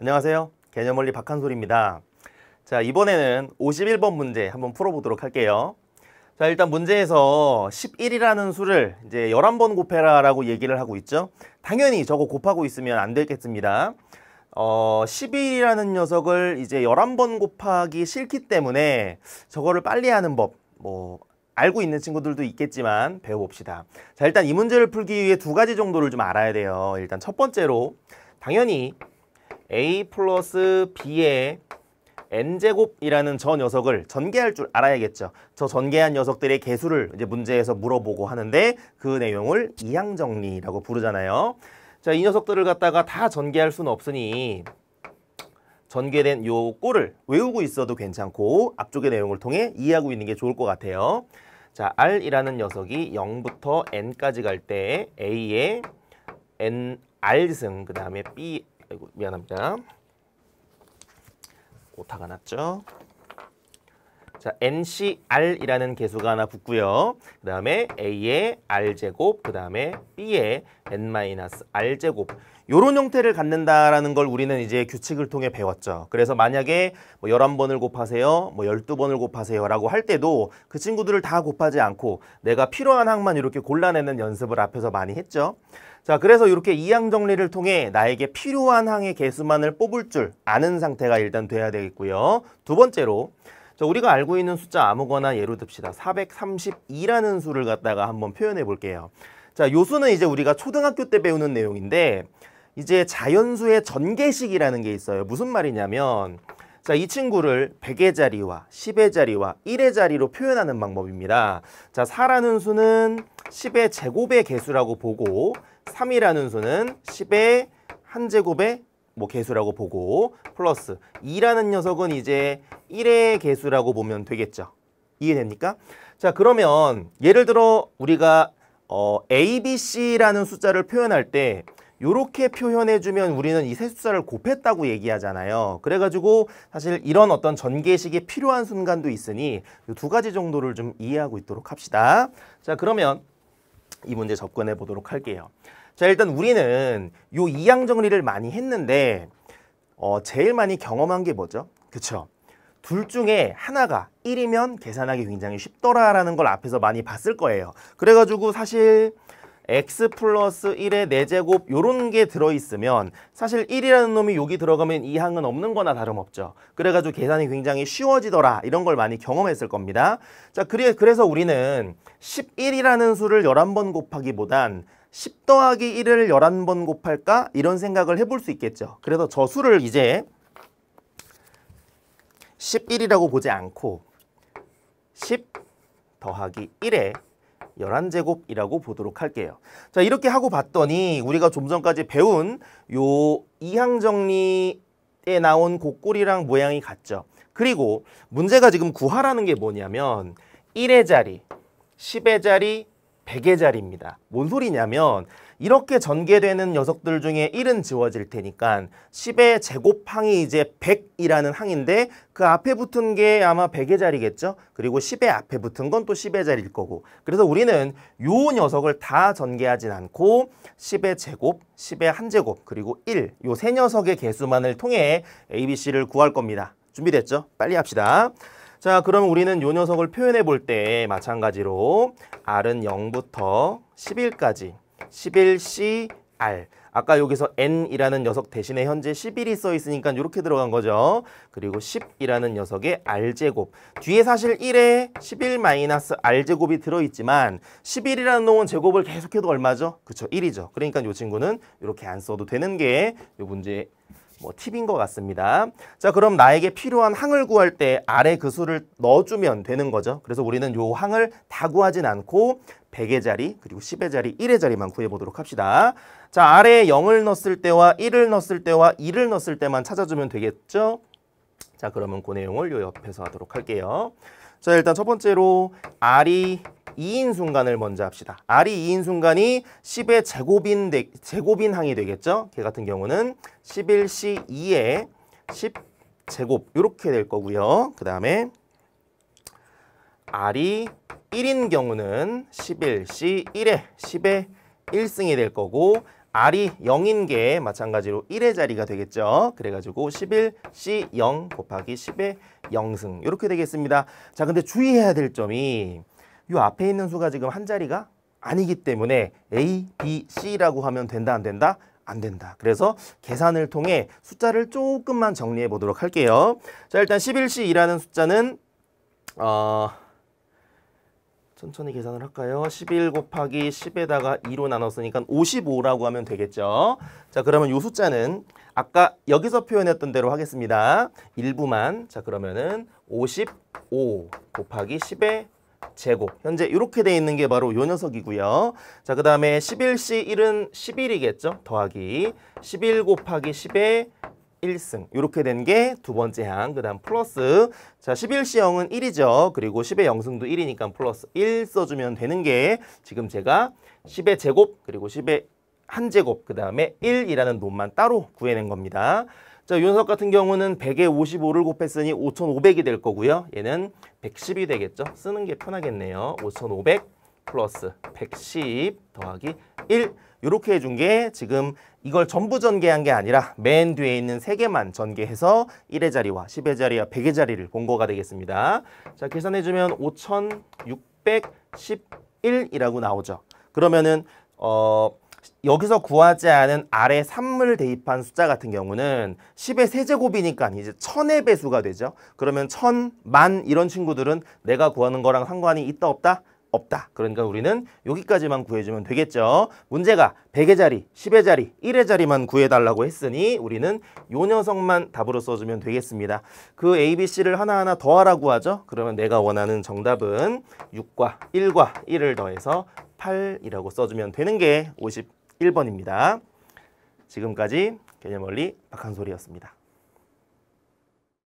안녕하세요. 개념원리 박한솔입니다. 자, 이번에는 51번 문제 한번 풀어보도록 할게요. 자, 일단 문제에서 11이라는 수를 이제 11번 곱해라 라고 얘기를 하고 있죠. 당연히 저거 곱하고 있으면 안 되겠습니다. 어, 11이라는 녀석을 이제 11번 곱하기 싫기 때문에 저거를 빨리 하는 법, 뭐, 알고 있는 친구들도 있겠지만 배워봅시다. 자, 일단 이 문제를 풀기 위해 두 가지 정도를 좀 알아야 돼요. 일단 첫 번째로 당연히 a 플러스 b의 n제곱이라는 저 녀석을 전개할 줄 알아야겠죠. 저 전개한 녀석들의 개수를 이제 문제에서 물어보고 하는데 그 내용을 이항정리라고 부르잖아요. 자, 이 녀석들을 갖다가 다 전개할 수는 없으니 전개된 요 꼴을 외우고 있어도 괜찮고 앞쪽의 내용을 통해 이해하고 있는 게 좋을 것 같아요. 자, R이라는 녀석이 0부터 N까지 갈 때 A의 N, R승, 그 다음에 B, 아이고, 미안합니다. 오타가 났죠. 자, NCR이라는 개수가 하나 붙고요. 그 다음에 A의 R제곱, 그 다음에 B의 N-R제곱. 요런 형태를 갖는다라는 걸 우리는 이제 규칙을 통해 배웠죠. 그래서 만약에 뭐 11번을 곱하세요, 뭐 12번을 곱하세요 라고 할 때도 그 친구들을 다 곱하지 않고 내가 필요한 항만 이렇게 골라내는 연습을 앞에서 많이 했죠. 자, 그래서 이렇게 이항 정리를 통해 나에게 필요한 항의 개수만을 뽑을 줄 아는 상태가 일단 돼야 되겠고요. 두 번째로 자, 우리가 알고 있는 숫자 아무거나 예로 듭시다. 432라는 수를 갖다가 한번 표현해 볼게요. 자, 요 수는 이제 우리가 초등학교 때 배우는 내용인데 이제 자연수의 전개식이라는 게 있어요. 무슨 말이냐면 자, 이 친구를 100의 자리와 10의 자리와 1의 자리로 표현하는 방법입니다. 자, 4라는 수는 10의 제곱의 개수라고 보고 3이라는 수는 10의 한 제곱의 뭐 개수라고 보고 플러스 2라는 녀석은 이제 1의 개수라고 보면 되겠죠. 이해됩니까? 자 그러면 예를 들어 우리가 어, A, B, C라는 숫자를 표현할 때 이렇게 표현해주면 우리는 이 세 숫자를 곱했다고 얘기하잖아요. 그래가지고 사실 이런 어떤 전개식이 필요한 순간도 있으니 두 가지 정도를 좀 이해하고 있도록 합시다. 자 그러면 이 문제 접근해 보도록 할게요. 자 일단 우리는 요 이항 정리를 많이 했는데 어, 제일 많이 경험한 게 뭐죠? 그쵸? 둘 중에 하나가 1이면 계산하기 굉장히 쉽더라라는 걸 앞에서 많이 봤을 거예요. 그래가지고 사실 x 플러스 1의 4제곱 요런 게 들어있으면 사실 1이라는 놈이 여기 들어가면 이 항은 없는 거나 다름없죠. 그래가지고 계산이 굉장히 쉬워지더라 이런 걸 많이 경험했을 겁니다. 자 그래, 그래서 우리는 11이라는 수를 11번 곱하기보단 10 더하기 1을 11번 곱할까? 이런 생각을 해볼 수 있겠죠. 그래서 저 수를 이제 11이라고 보지 않고 10 더하기 1에 11제곱이라고 보도록 할게요. 자 이렇게 하고 봤더니 우리가 좀 전까지 배운 요 이항정리에 나온 곡골이랑 모양이 같죠. 그리고 문제가 지금 구하라는 게 뭐냐면 1의 자리, 10의 자리, 100의 자리입니다. 뭔 소리냐면 이렇게 전개되는 녀석들 중에 1은 지워질 테니까 10의 제곱항이 이제 100이라는 항인데 그 앞에 붙은 게 아마 100의 자리겠죠? 그리고 10의 앞에 붙은 건 또 10의 자리일 거고 그래서 우리는 요 녀석을 다 전개하진 않고 10의 제곱, 10의 한제곱, 그리고 1, 요 세 녀석의 개수만을 통해 ABC를 구할 겁니다. 준비됐죠? 빨리 합시다. 자, 그럼 우리는 요 녀석을 표현해 볼 때 마찬가지로 R은 0부터 11까지 11CR 아까 여기서 N이라는 녀석 대신에 현재 11이 써 있으니까 이렇게 들어간 거죠. 그리고 10이라는 녀석의 R제곱. 뒤에 사실 1에 11-R제곱이 들어있지만 11이라는 놈은 제곱을 계속해도 얼마죠? 그쵸 1이죠. 그러니까 이 친구는 이렇게 안 써도 되는 게 이 문제 뭐 팁인 것 같습니다. 자 그럼 나에게 필요한 항을 구할 때 아래 그 수를 넣어주면 되는 거죠. 그래서 우리는 요 항을 다 구하진 않고 100의 자리 그리고 10의 자리 1의 자리만 구해보도록 합시다. 자 아래에 0을 넣었을 때와 1을 넣었을 때와 2를 넣었을 때만 찾아주면 되겠죠. 자 그러면 그 내용을 요 옆에서 하도록 할게요. 자 일단 첫 번째로 R이 2인 순간을 먼저 합시다. R이 2인 순간이 10의 제곱인, 되, 제곱인 항이 되겠죠. 걔 같은 경우는 11C2의 10 제곱 이렇게 될 거고요. 그 다음에 R이 1인 경우는 11C1의 10의 1승이 될 거고 R이 0인 게 마찬가지로 1의 자리가 되겠죠. 그래가지고 11, C 0 곱하기 10의 0승 이렇게 되겠습니다. 자, 근데 주의해야 될 점이 이 앞에 있는 수가 지금 한 자리가 아니기 때문에 A, B, C라고 하면 된다 안 된다? 안 된다. 그래서 계산을 통해 숫자를 조금만 정리해 보도록 할게요. 자, 일단 11C2라는 숫자는 어 천천히 계산을 할까요? 11 곱하기 10에다가 2로 나눴으니까 55라고 하면 되겠죠. 자, 그러면 이 숫자는 아까 여기서 표현했던 대로 하겠습니다. 일부만. 자, 그러면은 55 곱하기 10의 제곱. 현재 이렇게 돼 있는 게 바로 요 녀석이고요. 자, 그 다음에 11C 1은 11이겠죠? 더하기 11 곱하기 10의 1승 이렇게 된 게 두 번째 항 그 다음 플러스 자 11시 0은 1이죠 그리고 10의 0승도 1이니까 플러스 1 써주면 되는 게 지금 제가 10의 제곱 그리고 10의 한 제곱 그 다음에 1이라는 놈만 따로 구해낸 겁니다 자 윤석 같은 경우는 100에 55를 곱했으니 5500이 될 거고요 얘는 110이 되겠죠 쓰는 게 편하겠네요 5500 플러스 110 더하기 1 이렇게 해준 게 지금 이걸 전부 전개한 게 아니라 맨 뒤에 있는 세 개만 전개해서 1의 자리와 10의 자리와 100의 자리를 본 거가 되겠습니다. 자, 계산해주면 5611이라고 나오죠. 그러면은 어 여기서 구하지 않은 아래 3을 대입한 숫자 같은 경우는 10의 세제곱이니까 이제 1000의 배수가 되죠. 그러면 1000, 만 이런 친구들은 내가 구하는 거랑 상관이 있다 없다? 없다. 그러니까 우리는 여기까지만 구해주면 되겠죠. 문제가 100의 자리, 10의 자리, 1의 자리만 구해달라고 했으니 우리는 요 녀석만 답으로 써주면 되겠습니다. 그 A, B, C를 하나하나 더하라고 하죠. 그러면 내가 원하는 정답은 6과 1과 1을 더해서 8이라고 써주면 되는 게 51번입니다. 지금까지 개념 원리 박한솔이었습니다.